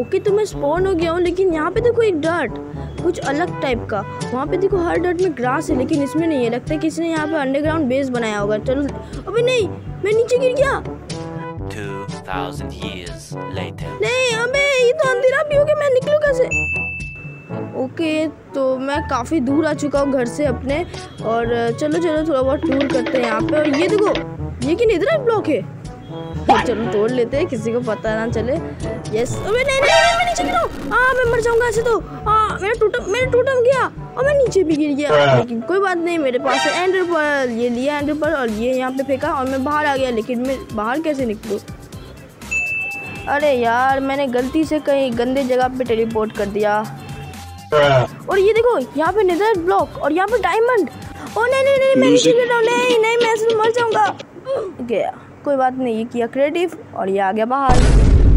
Okay तो मैं spawn हो गया हूँ लेकिन यहाँ पे देखो एक डर्ट कुछ अलग टाइप का। वहाँ पे देखो हर डर्ट में ग्रास है लेकिन इसमें नहीं है। लगता है किसी ने यहाँ पे अंडरग्राउंड बेस बनाया होगा। चलो अबे नहीं मैं नीचे गिर गया। 2000 years later. नहीं अबे ये तो अंधेरा भी हो गया मैं निकलूँ कैसे? ओके तो मैं काफ़ी दूर आ चुका हूँ घर से अपने और चलो चलो थोड़ा बहुत टूर करते हैं यहाँ पे। और ये देखो ये कि इधर ब्लॉक है। तो चलो तोड़ लेते हैं किसी को पता ना चले। यस अबे नहीं नहीं, नहीं मैं नीचे गिरा। हाँ मैं मर जाऊँगा ऐसे तो। हाँ मेरा टूटम मेरा टूटम गया। और मैं नीचे भी गिर गया। लेकिन कोई बात नहीं मेरे पास है एंडर पर ये लिया एंडर पर और ये यहाँ पे फेंका और मैं बाहर आ गया। लेकिन मैं बाहर कैसे निकलूँ? अरे यार मैंने गलती से कहीं गंदे जगह पे टेलीपोर्ट कर दिया। और ये देखो यहाँ पे नेदर ब्लॉक और यहाँ पे डायमंड ओ नहीं नहीं नहीं मैं नीचे गिर रहा हूँ। नहीं नहीं मैं ऐसे तो मर जाऊँगा। गया। कोई बात नहीं ये किया क्रिएटिव और ये आ गया बाहर।